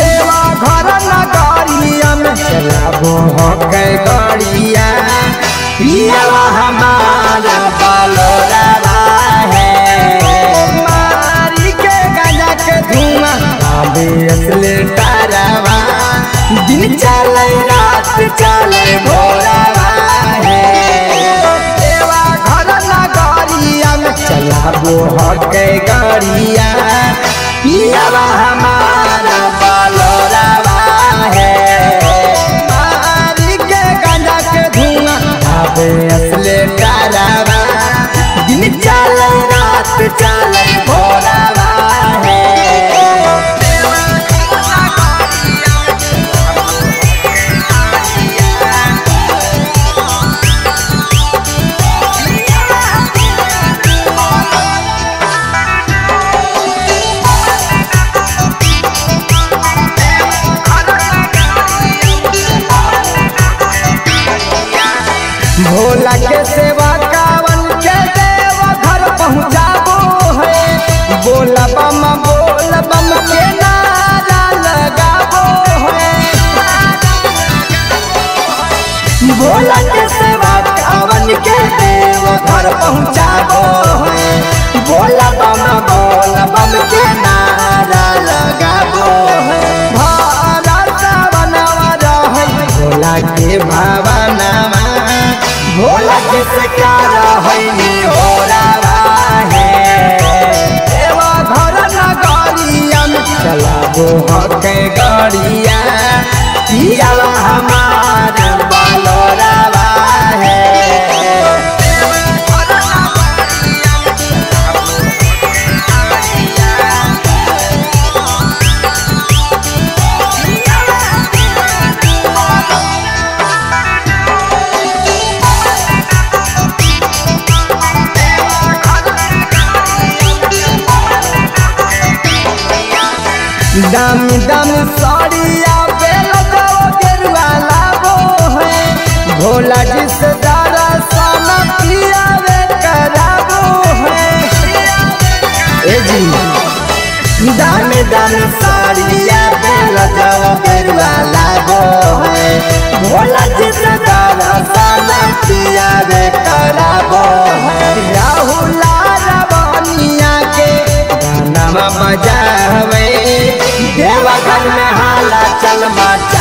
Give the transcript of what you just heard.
देवा घर नगरिया में चलाबो हो के गड़िया। पियावा हमारा बलोरा है मारी के गंजा के धुआँ आवे असले तारावा दिन चले, रात चले भोरावा है देवा घर नगरिया में चलाबो हो के गड़िया पियावा आबे असले दिन चले रात चले भोरावा भोला के सेवा कावन के देव घर पहुँचाबो है। बोला बम, बोल बम के नारा लगाबो है। भोला के सेवा कावन के देव घर पहुँचाबो है। बोला बम, बोल बम के हके गड़िया पियाला हमार। दम दम सड़िया बेल जाओ गेरुआ लाबो है। भोला जी से दारा साना पियावे कराबो है। ए जी। दम दम सड़िया बेल जाओ गेरुआ लाबो है। भोला जी से दारा साना पियावे कराबो है। राहुल के गाना बजावे। देवा घर में हाला चल मचा